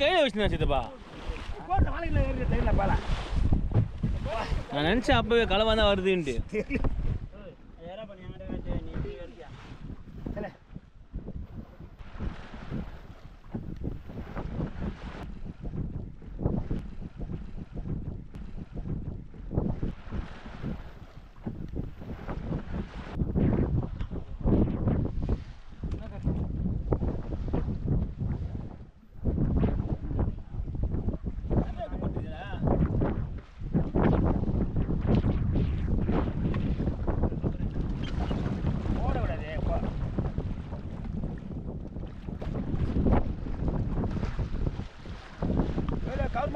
கையில் வச்சுருந்தேன் சித்தப்பா. நான் நினச்சேன் அப்போவே கலவா தான் வருதுன்ட்டு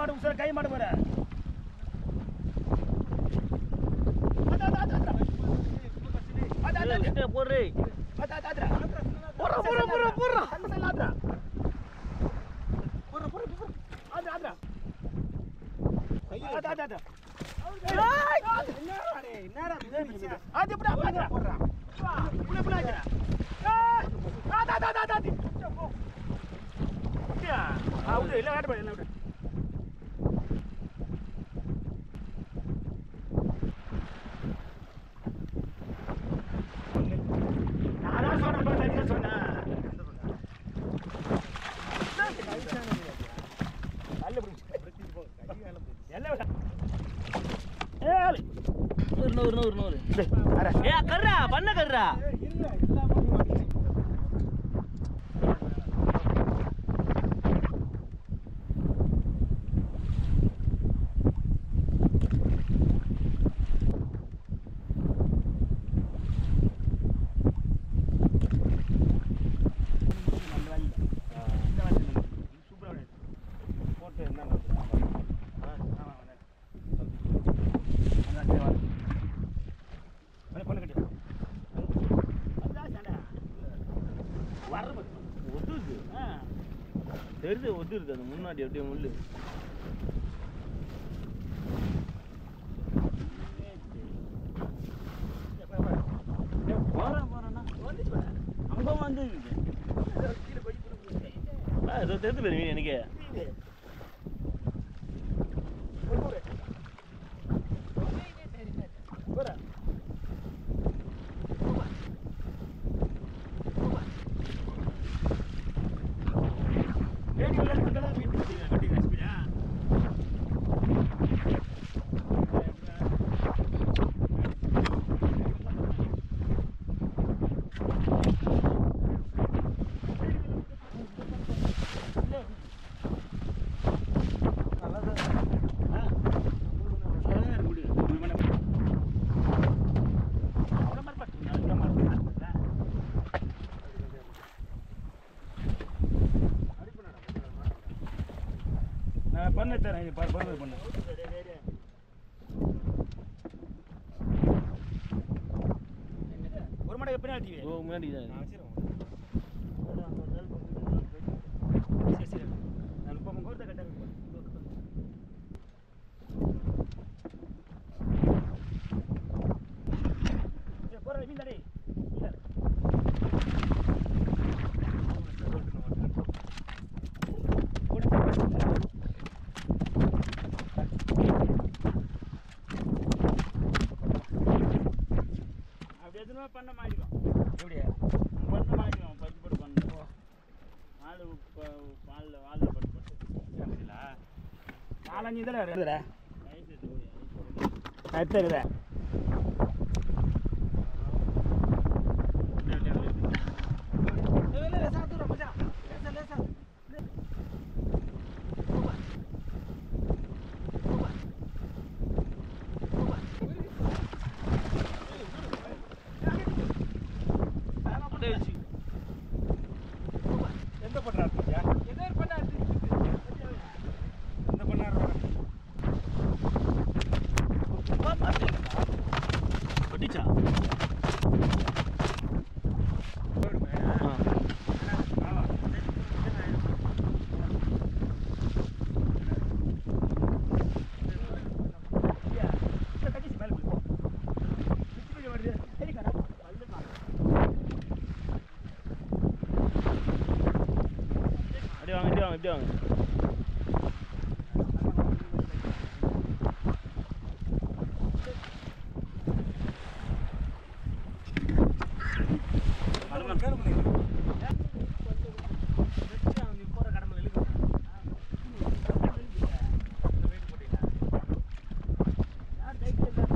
மாடு உசுர கை மாடு போற போடுறே. போடுறா போடுறா போடுறா போடுறா. போடுறா நூறு நூறு நூறு நூறு ஏ கர்றா பண்ண கர்றா போட்டு என்ன பொண்ணு கட்டி ஒதுருது தெரிஞ்சு ஒதுருது அந்த முன்னாடி அப்படியே முள்ளு. போறேன் போறேன்னா அங்க வந்து ஏதோ தெரிஞ்சு போயிருவீங்க எனக்கு. நான் பண்ண தரேன் பாரு பண்ணது பண்ணு. ஒரு மடங்கு பின்னாடி ஓ முன்னாடி தான். நான் வச்சிருவேன் சரி சரி. நான் இப்போ கோர்த்த கட்ட எதுவுமே பண்ண மாட்டோம் எப்படியா பண்ண மாட்டோம் பத்து போட்டு பண்ணோம் ஆள் பாலில் வாலில் பட்டு போட்டு நாலஞ்சு இதில் இருக்குதுடா ஐஸ் கொட்டிச்சா ஆ அப்படியே வாங்க இப்படி வாங்க இப்படி வாங்க வேற விஷ்ணு பா பெரு பெரு மடா அது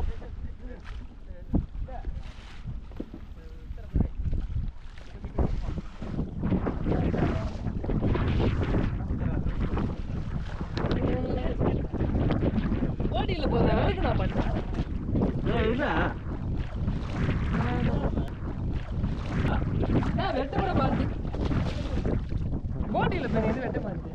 ഒരു വട്ടം മാറ്റി